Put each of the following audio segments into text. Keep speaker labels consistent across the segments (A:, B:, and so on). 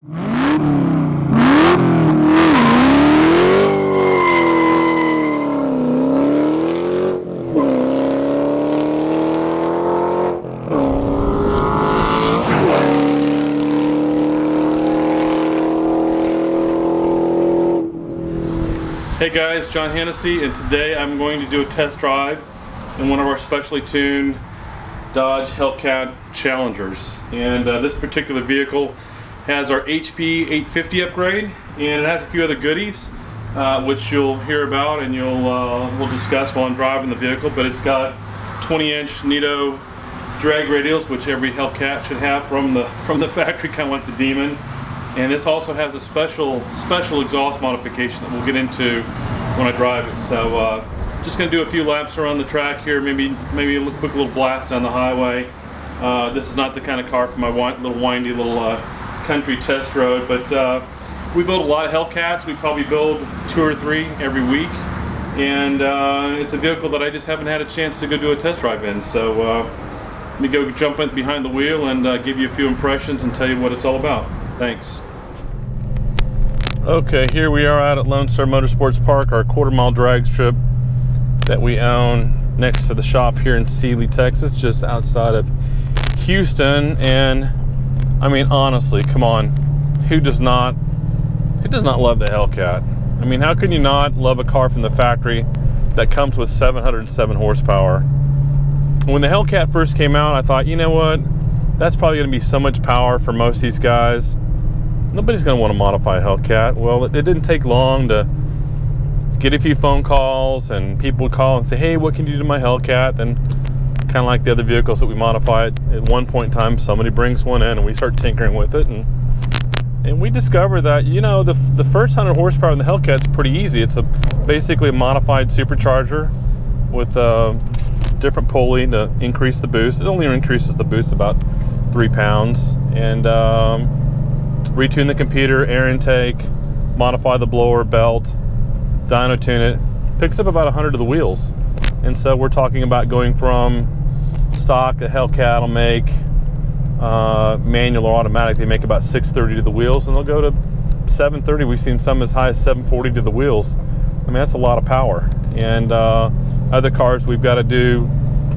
A: Hey guys, John Hennessey, and today I'm going to do a test drive in one of our specially tuned Dodge Hellcat Challengers. And uh, this particular vehicle has our HP 850 upgrade, and it has a few other goodies, uh, which you'll hear about and you'll uh, we'll discuss while I'm driving the vehicle. But it's got 20-inch Nitto drag radials, which every Hellcat should have from the from the factory, kind of like the Demon. And this also has a special special exhaust modification that we'll get into when I drive it. So uh, just gonna do a few laps around the track here, maybe maybe a quick little blast down the highway. Uh, this is not the kind of car for my little windy little uh, country test road, but uh, we build a lot of Hellcats. We probably build two or three every week. And uh, it's a vehicle that I just haven't had a chance to go do a test drive in. So uh, let me go jump in behind the wheel and give you a few impressions and tell you what it's all about. Thanks. Okay, here we are out at Lone Star Motorsports Park, our quarter mile drag strip that we own next to the shop here in Sealy, Texas, just outside of Houston. And I mean, honestly, come on, who does not, who does not love the Hellcat? I mean, how can you not love a car from the factory that comes with 707 horsepower? When the Hellcat first came out, I thought, you know what, that's probably going to be so much power for most of these guys nobody's going to want to modify a Hellcat. Well, it, didn't take long to get a few phone calls and people would call and say, hey, what can you do to my Hellcat? And kind of like the other vehicles that we modify it, at one point in time, somebody brings one in and we start tinkering with it. And and we discover that, you know, the, the first 100 horsepower in the Hellcat's pretty easy. It's a basically a modified supercharger with a different pulley to increase the boost. It only increases the boost about three pounds. And um, retune the computer, air intake, modify the blower belt, dyno tune it. Picks up about 100 of the wheels. And so we're talking about going from stock, a Hellcat will make uh, manual or automatic, they make about 630 to the wheels and they'll go to 730. We've seen some as high as 740 to the wheels. I mean, that's a lot of power. And uh, other cars, we've got to do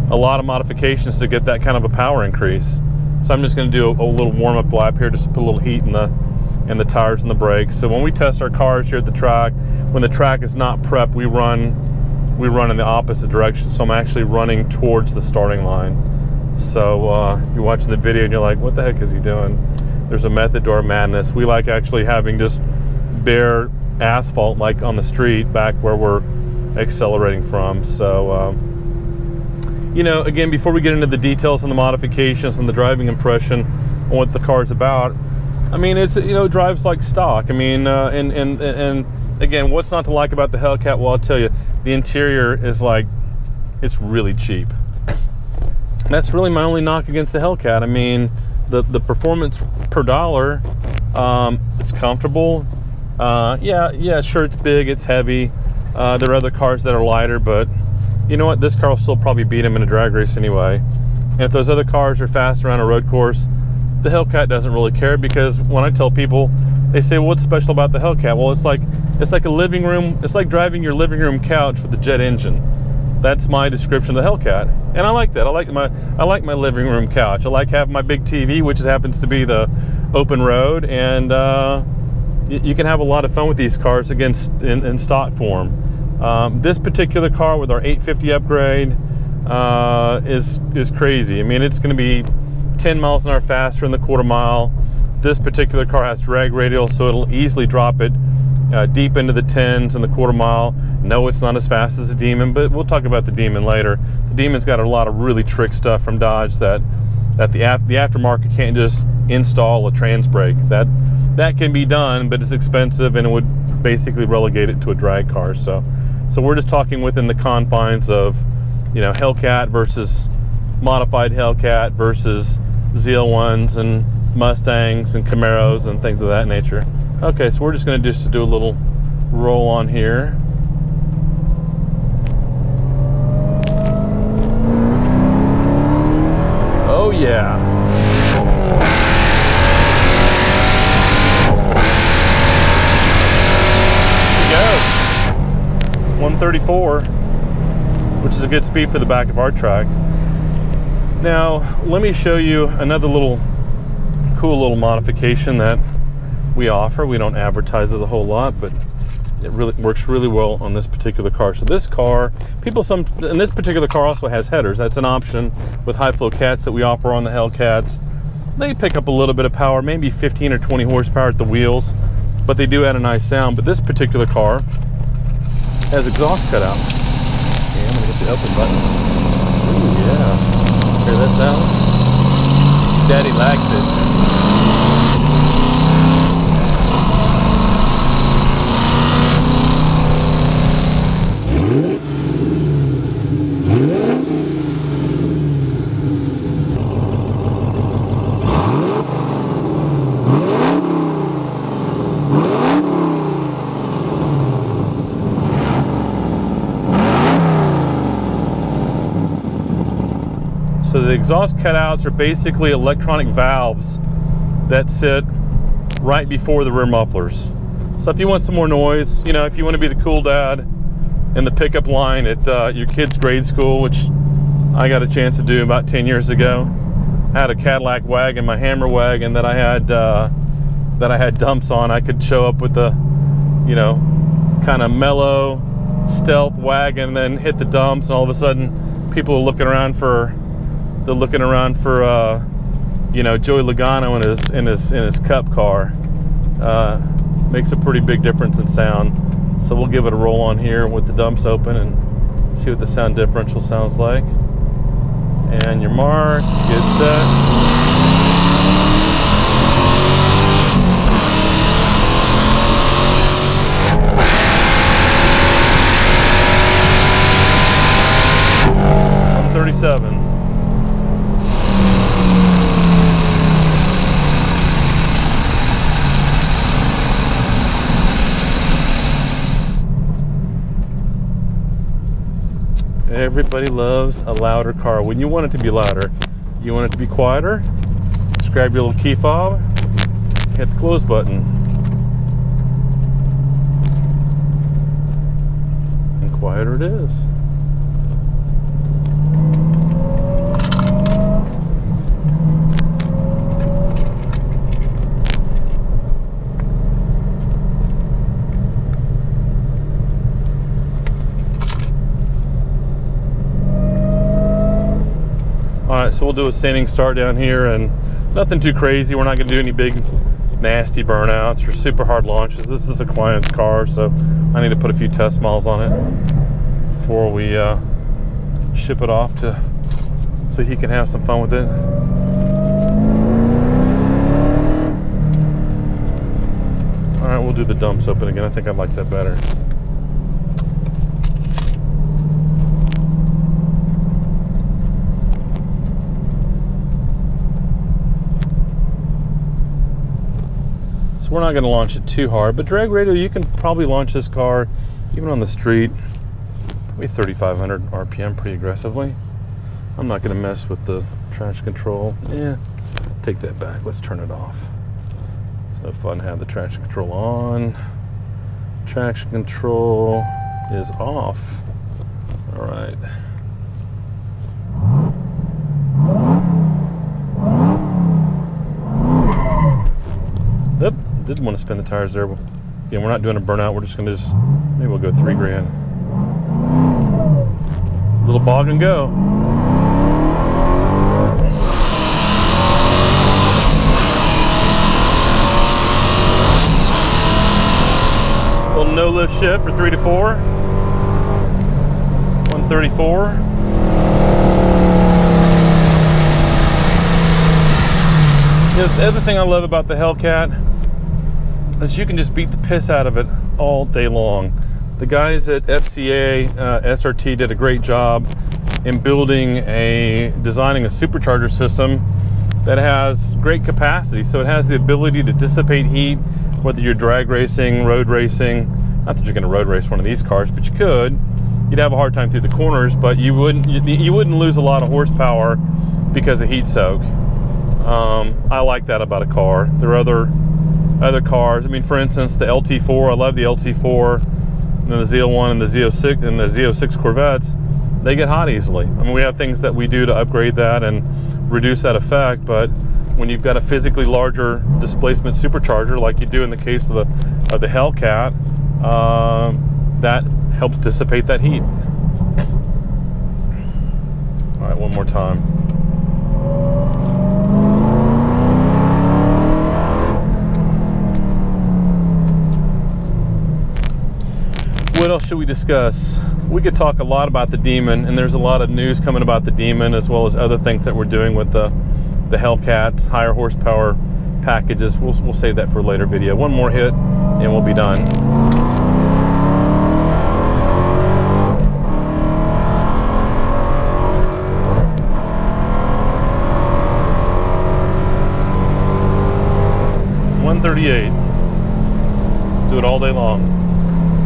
A: a lot of modifications to get that kind of a power increase. So I'm just going to do a, a little warm up lap here just to put a little heat in the in the tires and the brakes. So when we test our cars here at the track, when the track is not prepped, we run we run in the opposite direction. So I'm actually running towards the starting line. So uh, you're watching the video and you're like, what the heck is he doing? There's a method to our madness. We like actually having just bare asphalt like on the street back where we're accelerating from. So um, you know, again, before we get into the details and the modifications and the driving impression on what the car's about, I mean, it's you know, it drives like stock. I mean, uh, and and and again, what's not to like about the Hellcat? Well, I'll tell you, the interior is like, it's really cheap. That's really my only knock against the Hellcat. I mean, the the performance per dollar, um, it's comfortable. Uh, yeah, yeah, sure, it's big, it's heavy. Uh, there are other cars that are lighter, but you know what, this car will still probably beat him in a drag race anyway. And if those other cars are fast around a road course, the Hellcat doesn't really care because when I tell people, they say, well, "What's special about the Hellcat?" Well, it's like it's like a living room. It's like driving your living room couch with a jet engine. That's my description of the Hellcat, and I like that. I like my I like my living room couch. I like having my big TV, which happens to be the open road, and uh, you, can have a lot of fun with these cars against in, in stock form. Um, this particular car with our 850 upgrade uh, is is crazy. I mean, it's going to be 10 miles an hour faster in the quarter mile. This particular car has drag radial, so it'll easily drop it uh, deep into the 10s in the quarter mile. No, it's not as fast as the Demon, but we'll talk about the Demon later. The Demon's got a lot of really trick stuff from Dodge that that the af the aftermarket can't just install a trans brake. That that can be done, but it's expensive and it would basically relegate it to a drag car. So so we're just talking within the confines of, you know, Hellcat versus modified Hellcat versus ZL1s and Mustangs and Camaros and things of that nature. Okay, so we're just going to just do a little roll on here. Oh yeah. Go. 134, which is a good speed for the back of our truck. Now, let me show you another little cool little modification that we offer. We don't advertise it a whole lot, but it really works really well on this particular car. So this car, people some, and this particular car also has headers. That's an option with high flow cats that we offer on the Hellcats. They pick up a little bit of power, maybe 15 or 20 horsepower at the wheels, but they do add a nice sound. But this particular car has exhaust cutouts. Okay, I'm gonna hit the open button. Ooh, yeah. Hear that sound? Daddy likes it. So the exhaust cutouts are basically electronic valves that sit right before the rear mufflers. So if you want some more noise, you know, if you want to be the cool dad in the pickup line at uh, your kid's grade school, which I got a chance to do about 10 years ago, I had a Cadillac wagon, my Hammer wagon that I had uh, that I had dumps on. I could show up with the, you know, kind of mellow stealth wagon, then hit the dumps, and all of a sudden, people are looking around for they're looking around for uh, you know Joey Logano in his in his in his cup car. Uh, makes a pretty big difference in sound. So we'll give it a roll on here with the dumps open and see what the sound differential sounds like. And your mark, get set. Thirty-seven. Everybody loves a louder car. When you want it to be louder, you want it to be quieter, just grab your little key fob, hit the close button. And quieter it is. Right, so we'll do a standing start down here and nothing too crazy. We're not gonna do any big nasty burnouts or super hard launches. This is a client's car, so I need to put a few test miles on it before we uh, ship it off to so he can have some fun with it. All right, we'll do the dumps open again. I think I like that better. We're not going to launch it too hard, but drag radial, you can probably launch this car even on the street, probably 3,500 RPM pretty aggressively. I'm not going to mess with the traction control. Yeah, take that back. Let's turn it off. It's no fun to have the traction control on. Traction control is off. All right. Yep, did want to spin the tires there. Again, we're not doing a burnout. We're just going to just, maybe we'll go three grand. Little bog and go. Little no lift shift for three to four. 134. You the other thing I love about the Hellcat you can just beat the piss out of it all day long. The guys at FCA uh, SRT did a great job in building a designing a supercharger system that has great capacity. So it has the ability to dissipate heat, whether you're drag racing, road racing. Not that you're going to road race one of these cars, but you could. You'd have a hard time through the corners, but you wouldn't you, you wouldn't lose a lot of horsepower because of heat soak. Um, I like that about a car. There are other other cars. I mean, for instance, the LT4. I love the LT4. and the Z01 and the Z06 and the Z06 Corvettes, they get hot easily. I mean, we have things that we do to upgrade that and reduce that effect, but when you've got a physically larger displacement supercharger, like you do in the case of the of the Hellcat, uh, that helps dissipate that heat. All right, one more time. What else should we discuss? We could talk a lot about the Demon, and there's a lot of news coming about the Demon, as well as other things that we're doing with the the Hellcats, higher horsepower packages. We'll, we'll save that for a later video. One more hit, and we'll be done. One thirty-eight. Do it all day long.